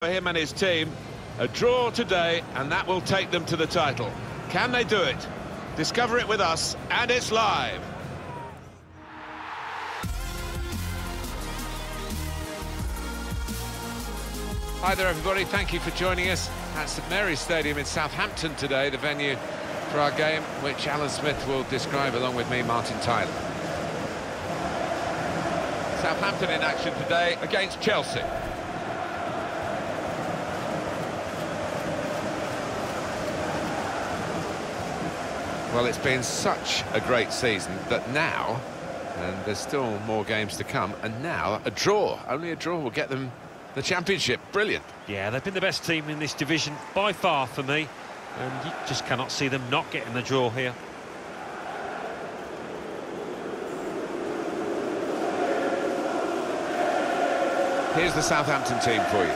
for him and his team. A draw today, and that will take them to the title. Can they do it? Discover it with us, and it's live. Hi there, everybody. Thank you for joining us at St Mary's Stadium in Southampton today, the venue for our game, which Alan Smith will describe along with me, Martin Tyler. Southampton in action today against Chelsea. Well, it's been such a great season that now, and there's still more games to come, and now a draw, only a draw will get them the championship. Brilliant. Yeah, they've been the best team in this division by far for me, and you just cannot see them not getting the draw here. Here's the Southampton team for you.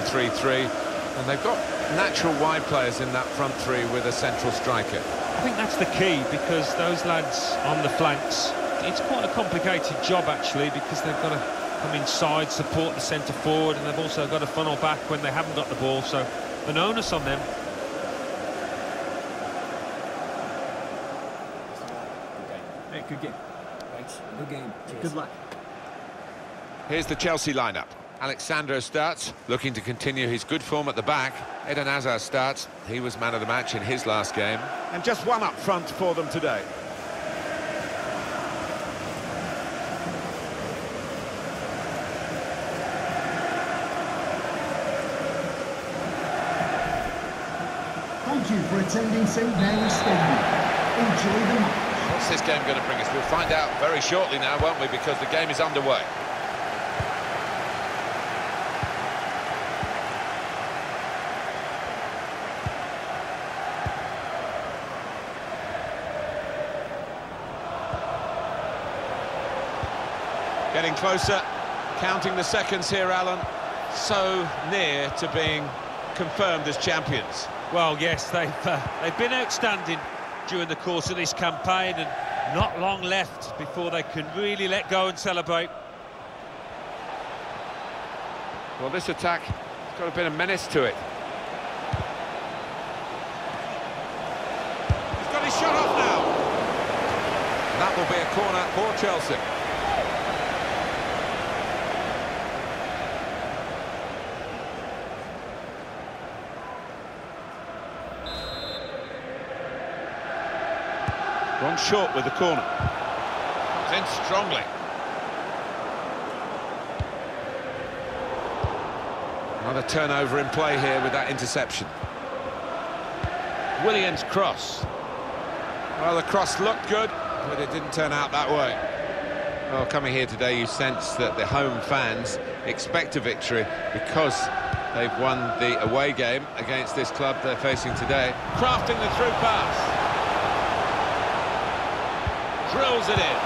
4-3-3, and they've got natural wide players in that front three with a central striker. I think that's the key because those lads on the flanks, it's quite a complicated job actually because they've got to come inside, support the centre forward, and they've also got to funnel back when they haven't got the ball, so an onus on them. Hey, good game. Thanks. Good game. Good luck. Here's the Chelsea lineup. Alexandro starts, looking to continue his good form at the back. Eden Hazard starts. He was man of the match in his last game. And just one up front for them today. Thank you for attending St Mary's Stadium. Enjoy the match. What's this game going to bring us? We'll find out very shortly now, won't we? Because the game is underway. Getting closer, counting the seconds here, Alan. So near to being confirmed as champions. Well, yes, they've, uh, they've been outstanding during the course of this campaign and not long left before they can really let go and celebrate. Well, this attack has got a bit of menace to it. He's got his shot off now. And that will be a corner for Chelsea. Gone short with the corner. Comes in strongly. Another turnover in play here with that interception. Williams cross. Well, the cross looked good, but it didn't turn out that way. Well, coming here today, you sense that the home fans expect a victory because they've won the away game against this club they're facing today. Crafting the through pass. Drills it in.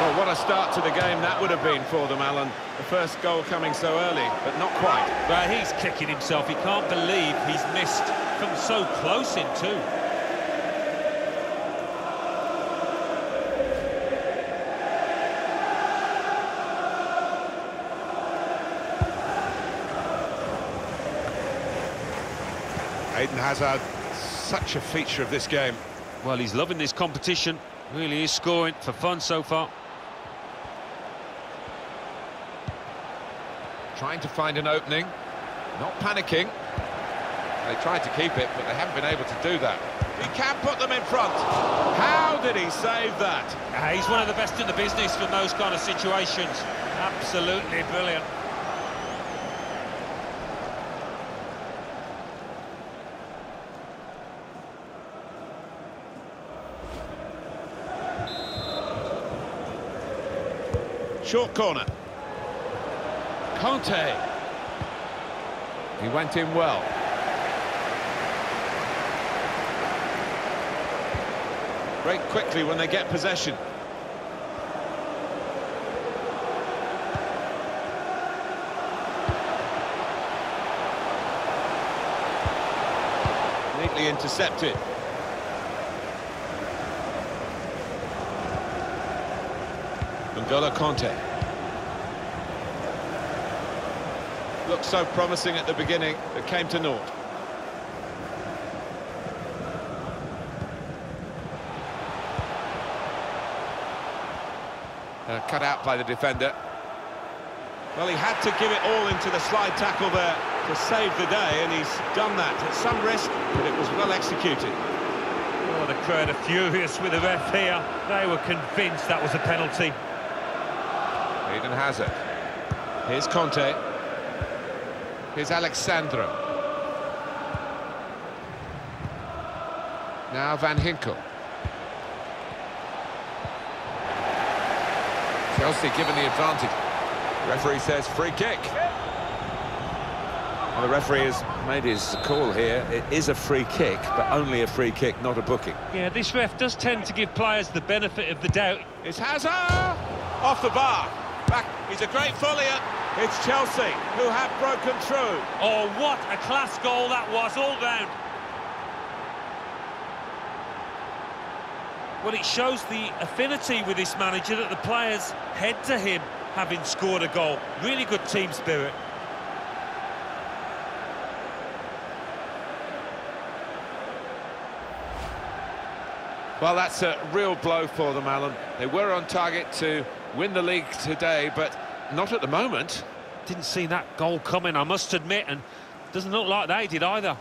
Well, what a start to the game that would have been for them, Alan. The first goal coming so early, but not quite. Well, he's kicking himself. He can't believe he's missed from so close in too. Eden Hazard, such a feature of this game. Well, he's loving this competition. Really is scoring for fun so far. Trying to find an opening, not panicking. They tried to keep it, but they haven't been able to do that. He can put them in front. How did he save that? Ah, he's one of the best in the business from those kind of situations. Absolutely brilliant. Short corner. Kanté. He went in well. Break quickly when they get possession. Neatly intercepted. N'Golo Kanté. looked so promising at the beginning, but came to naught. Uh, cut out by the defender. Well, he had to give it all into the slide tackle there to save the day, and he's done that at some risk, but it was well executed. Oh, the crowd are furious with the ref here. They were convinced that was a penalty. Eden Hazard. Here's Kanté. Here's Alexandro. Now Van Ginkel. Chelsea given the advantage. Referee says free kick. Well, the referee has made his call here. It is a free kick, but only a free kick, not a booking. Yeah, this ref does tend to give players the benefit of the doubt. It's Hazard! Off the bar. He's a great volley. It's Chelsea who have broken through. Oh, what a class goal that was, all round. Well, it shows the affinity with this manager that the players head to him having scored a goal. Really good team spirit. Well, that's a real blow for them, Alan. They were on target to win the league today, but not at the moment. Didn't see that goal coming, I must admit, and doesn't look like they did either.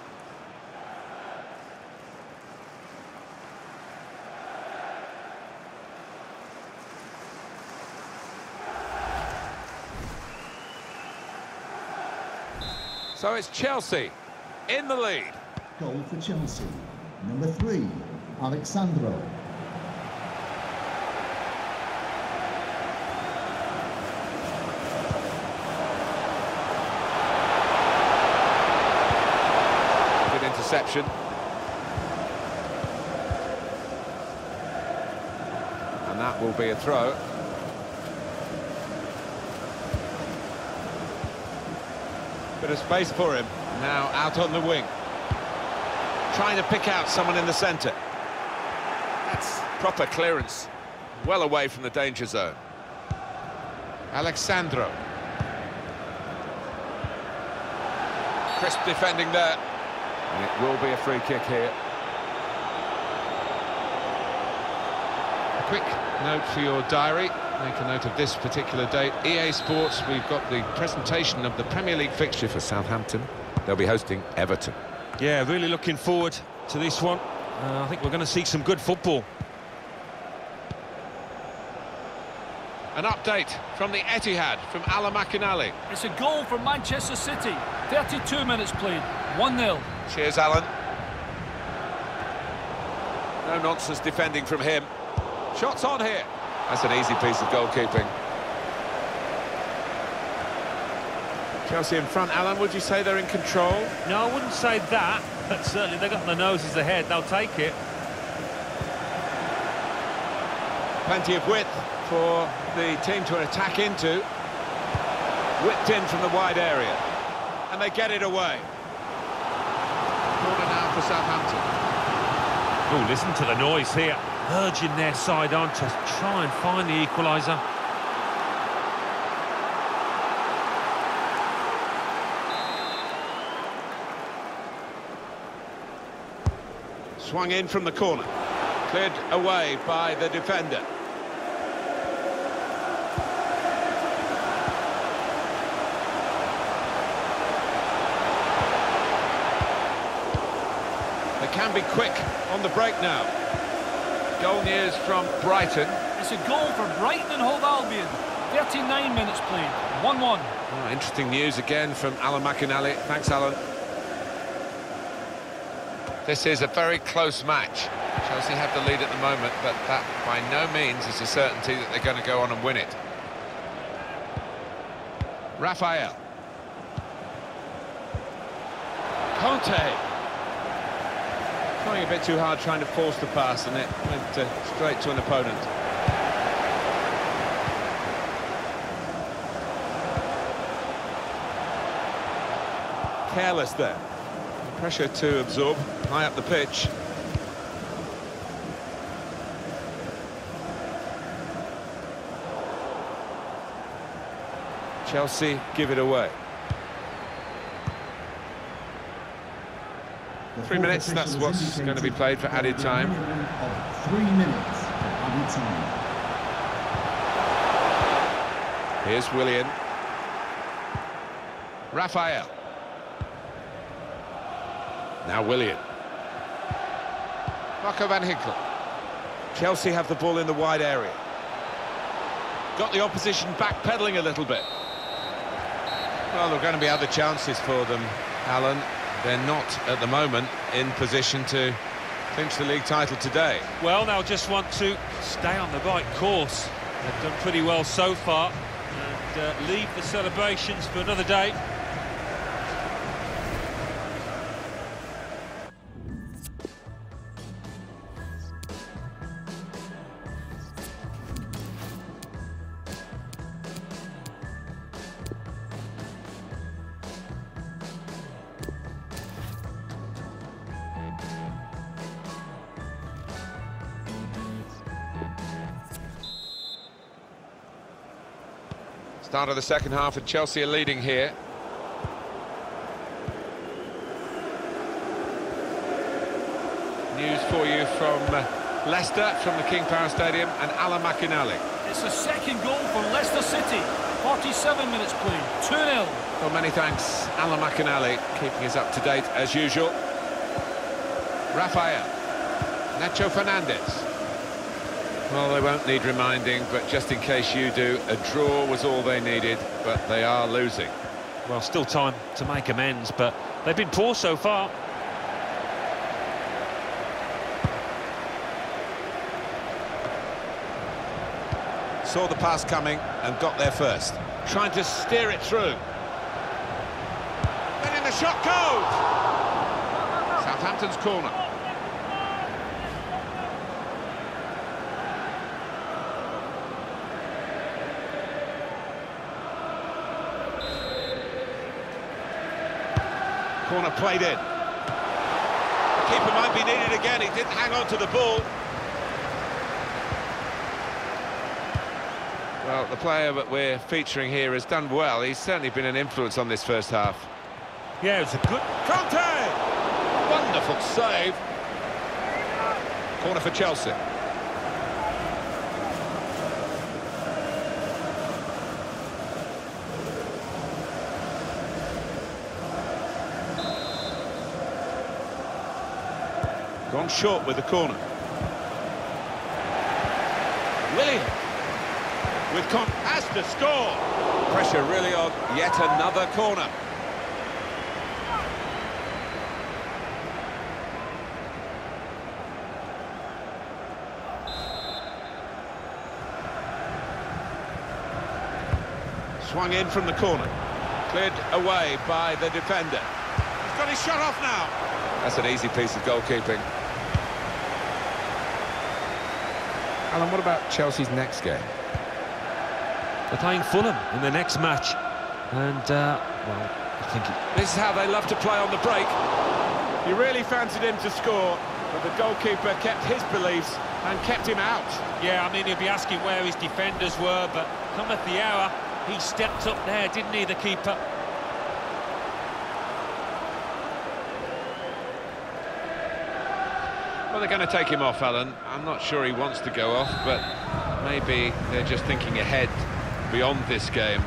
So it's Chelsea in the lead. Goal for Chelsea. Number three, Alexandro. Good. And that will be a throw. Bit of space for him. Now out on the wing. Trying to pick out someone in the centre. That's proper clearance. Well away from the danger zone. Alexandro. Crisp defending there. And it will be a free kick here. A quick note for your diary. Make a note of this particular date. EA Sports, we've got the presentation of the Premier League fixture for Southampton. They'll be hosting Everton. Yeah, really looking forward to this one. Uh, I think we're going to see some good football. An update from the Etihad from Alan McInally. It's a goal for Manchester City. 32 minutes played. 1-0. Cheers, Alan. No nonsense defending from him. Shots on here. That's an easy piece of goalkeeping. Chelsea in front. Alan, would you say they're in control? No, I wouldn't say that, but certainly they've got their noses ahead. They'll take it. Plenty of width for the team to attack into. Whipped in from the wide area. And they get it away. Corner now for Southampton. Oh, listen to the noise here. Urging their side on to try and find the equaliser. Swung in from the corner. Cleared away by the defender. They can be quick on the break now. Goal news from Brighton. It's a goal for Brighton and Hove Albion. 39 minutes played. 1-1. Oh, ah, interesting news again from Alan McInally. Thanks, Alan. This is a very close match. Chelsea have the lead at the moment, but that by no means is a certainty that they're going to go on and win it. Raphael. Kanté. Trying a bit too hard, trying to force the pass, and it went uh, straight to an opponent. Careless there. Pressure to absorb, high up the pitch. Chelsea give it away. Three fourth minutes, that's what's going to be played for added time. be a minimum of Three minutes for added time. Here's Willian. Raphael. Now Willian. Marco Van Ginkel. Chelsea have the ball in the wide area. Got the opposition backpedaling a little bit. Well, there are going to be other chances for them, Alan. They're not, at the moment, in position to clinch the league title today. Well, they'll just want to stay on the right course. They've done pretty well so far and uh, leave the celebrations for another day. Start of the second half and Chelsea are leading here. News for you from uh, Leicester, from the King Power Stadium, and Alan McInally. It's a second goal for Leicester City. 47 minutes played. 2-0. Well, many thanks, Alan McInally, keeping us up to date as usual. Raphael, Nacho Fernandez. Well, they won't need reminding, but just in case you do, a draw was all they needed, but they are losing. Well, still time to make amends, but they've been poor so far. Saw the pass coming and got there first. Trying to steer it through. Then in the shot goes! Southampton's corner. Corner played in. The keeper might be needed again, he didn't hang on to the ball. Well, the player that we're featuring here has done well. He's certainly been an influence on this first half. Yeah, it's a good... Kanté! Wonderful save. Corner for Chelsea. Gone short with the corner. Willian with Con has to score. Pressure really on yet another corner. Swung in from the corner. Cleared away by the defender. He's got his shot off now. That's an easy piece of goalkeeping. Alan, what about Chelsea's next game? They're playing Fulham in the next match. And, uh, well, I think it, This is how they love to play on the break. You really fancied him to score, but the goalkeeper kept his beliefs and kept him out. Yeah, I mean, he'll be asking where his defenders were, but cometh the hour, he stepped up there, didn't he, the keeper? Well, they're going to take him off, Alan. I'm not sure he wants to go off, but maybe they're just thinking ahead beyond this game.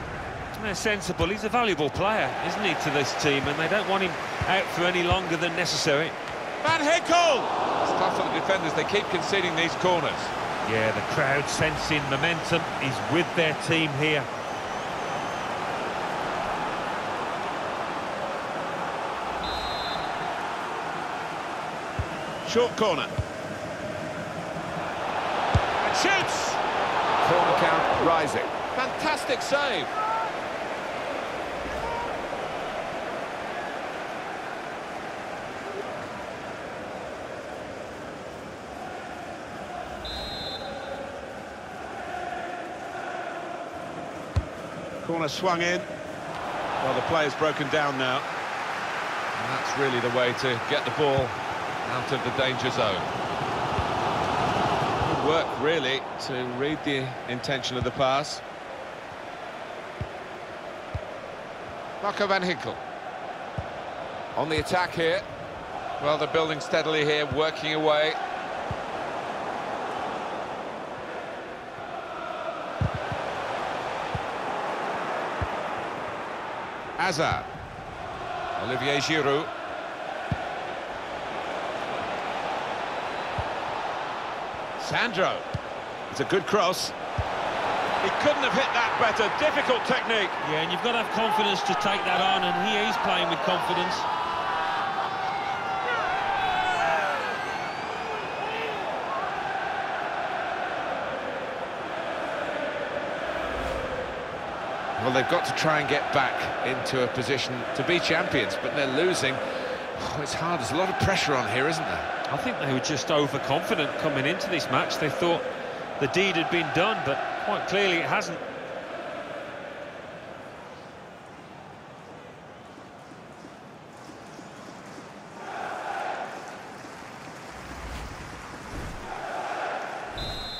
They're sensible. He's a valuable player, isn't he, to this team, and they don't want him out for any longer than necessary. Van Ginkel! It's tough for the defenders. They keep conceding these corners. Yeah, the crowd sensing momentum is with their team here. Short corner. And shoots! Corner count rising. Fantastic save. Corner swung in. Well, the play is broken down now. And that's really the way to get the ball out of the danger zone. Good work, really, to read the intention of the pass. Marco Van Ginkel. On the attack here. Well, they're building steadily here, working away. Hazard. Olivier Giroud. Sandro. It's a good cross. He couldn't have hit that better. Difficult technique. Yeah, and you've got to have confidence to take that on, and he is playing with confidence. Well, they've got to try and get back into a position to be champions, but they're losing. Oh, it's hard. There's a lot of pressure on here, isn't there? I think they were just overconfident coming into this match. They thought the deed had been done, but quite clearly it hasn't.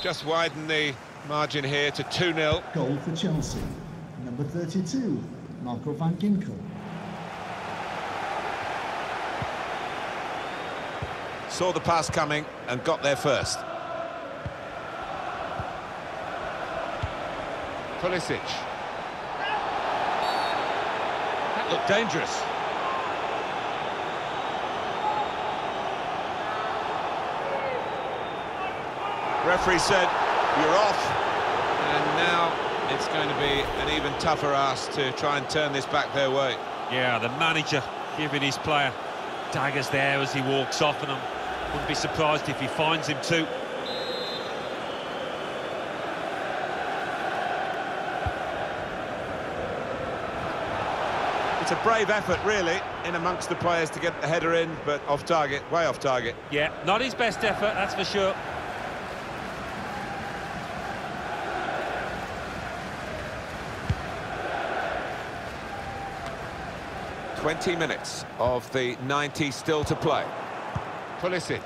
Just widen the margin here to 2-0. Goal for Chelsea. Number 32, Marco van Ginkel. Saw the pass coming and got there first. Pulisic. That looked dangerous. Referee said, you're off. And now it's going to be an even tougher ask to try and turn this back their way. Yeah, the manager giving his player daggers there as he walks off, and I wouldn't be surprised if he finds him too. It's a brave effort, really, in amongst the players to get the header in, but off target, way off target. Yeah, not his best effort, that's for sure. Twenty minutes of the 90 still to play. Pulisic.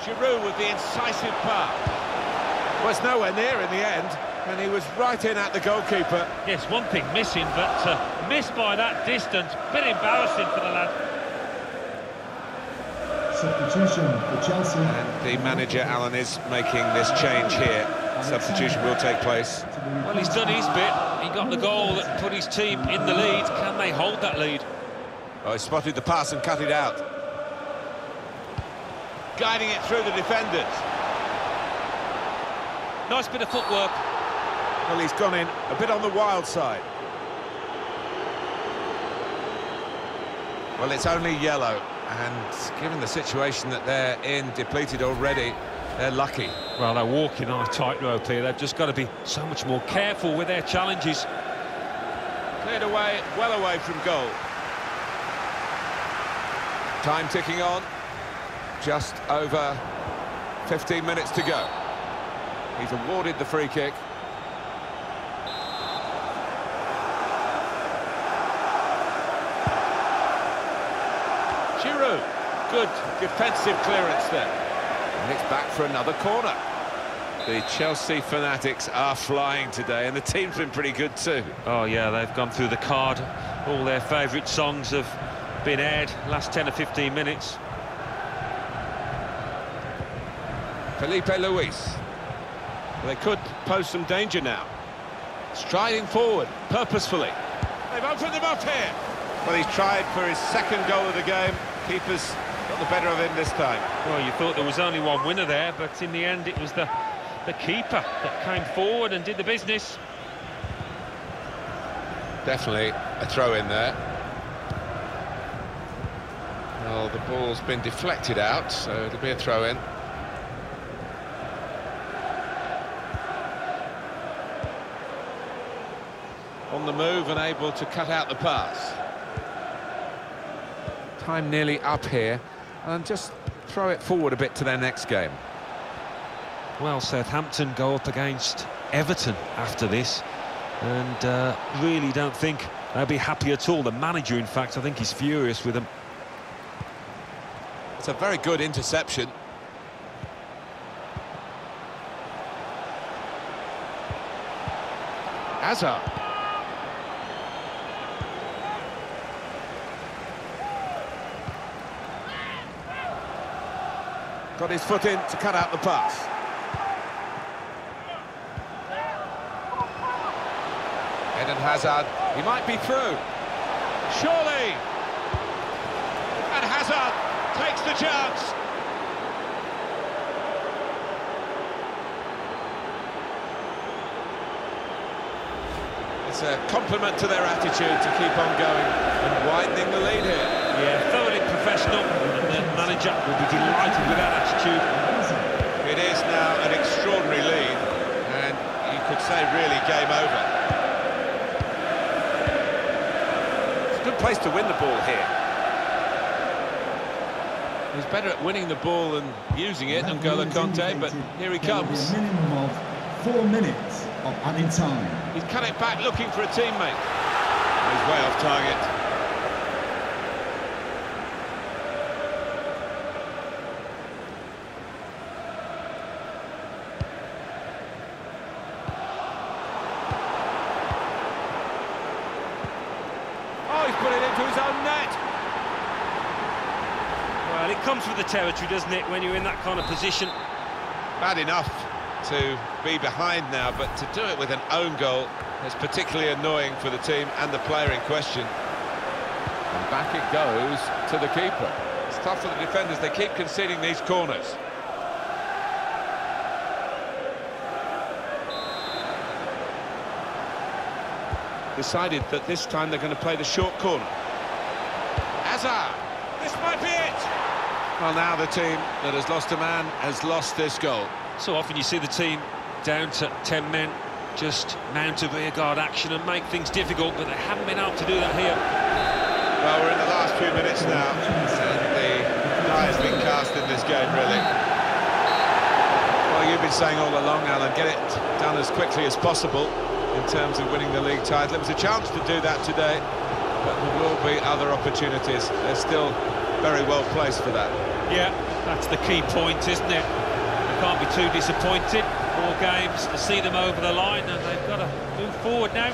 Giroud with the incisive pass. Was nowhere near in the end, and he was right in at the goalkeeper. Yes, one thing missing, but uh, missed by that distance. Bit embarrassing for the lad. Substitution for Chelsea. And the manager, Alan, is making this change here. Substitution will take place. Well, he's done his bit. He got the goal that put his team in the lead. Can they hold that lead? Oh, he spotted the pass and cut it out. Guiding it through the defenders. Nice bit of footwork. Well, he's gone in a bit on the wild side. Well, it's only yellow, and given the situation that they're in, depleted already, they're lucky. Well, they're walking on a tightrope here. They've just got to be so much more careful with their challenges. Cleared away, well away from goal. Time ticking on. Just over 15 minutes to go. He's awarded the free kick. Giroud, good defensive clearance there. And it's back for another corner. The Chelsea fanatics are flying today, and the team's been pretty good too. Oh, yeah, they've gone through the card. All their favourite songs have been aired last 10 or 15 minutes. Filipe Luís. They could pose some danger now. Striding forward, purposefully. They've opened them up here. Well, he's tried for his second goal of the game. Keeper's got the better of him this time. Well, you thought there was only one winner there, but in the end it was the, the keeper that came forward and did the business. Definitely a throw in there. Well, the ball's been deflected out, so it'll be a throw in. On the move and able to cut out the pass. Time nearly up here, and just throw it forward a bit to their next game. Well, Southampton go up against Everton after this, and uh, really don't think they'll be happy at all. The manager, in fact, I think he's furious with them. It's a very good interception. Hazard. Got his foot in to cut out the pass. Eden Hazard, he might be through. Surely! And Hazard takes the chance. It's a compliment to their attitude to keep on going and widening the lead here. Yeah, thoroughly professional, and the manager will be delighted with that attitude. It is now an extraordinary lead, and you could say really game over. It's a good place to win the ball here. He's better at winning the ball than using it, That N'Golo Kanté, but here he there will comes. A minimum of four minutes of added time. He's cut it back looking for a teammate. He's way off target. Oh, he's put it into his own net. Well, it comes with the territory, doesn't it, when you're in that kind of position? Bad enough to be behind now, but to do it with an own goal is particularly annoying for the team and the player in question. And back it goes to the keeper. It's tough for the defenders, they keep conceding these corners. Decided that this time they're going to play the short corner. Hazard! This might be it! Well, now the team that has lost a man has lost this goal. So often you see the team down to 10 men just mount a rearguard action and make things difficult, but they haven't been able to do that here. Well, we're in the last few minutes now, and the die has been cast in this game, really. Well, you've been saying all along, Alan, get it done as quickly as possible in terms of winning the league title. It was a chance to do that today, but there will be other opportunities. They're still very well placed for that. Yeah, that's the key point, isn't it? They can't be too disappointed. Four games to see them over the line, and they've got to move forward now.